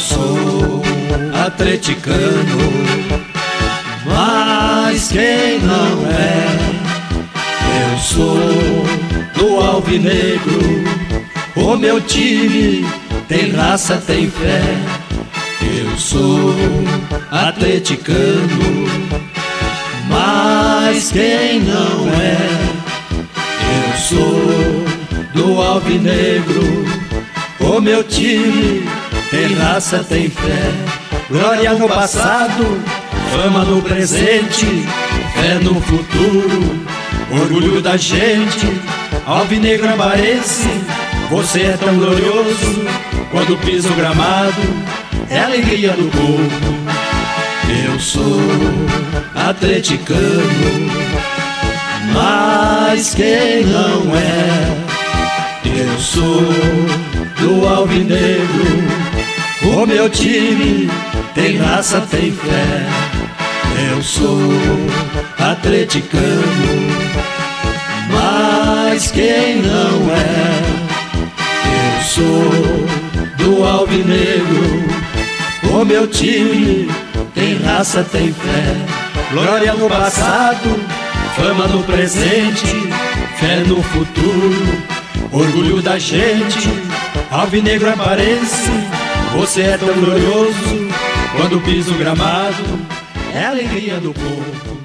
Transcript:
sou atleticano, mas quem não é? Eu sou do Alvinegro, o meu time tem raça, tem fé. Eu sou atleticano, mas quem não é? Eu sou do Alvinegro, o meu time tem raça, tem fé. Glória no passado, fama no presente, fé no futuro, orgulho da gente. Alvinegro aparece, você é tão glorioso. Quando pisa o gramado, é a alegria do povo. Eu sou atleticano, mas quem não é? Eu sou do Alvinegro o meu time tem raça, tem fé. Eu sou atleticano, mas quem não é? Eu sou do Alvinegro. O meu time tem raça, tem fé. Glória no passado, fama no presente, fé no futuro, orgulho da gente. Alvinegro aparece você é tão glorioso quando pisa o gramado, é a alegria do povo.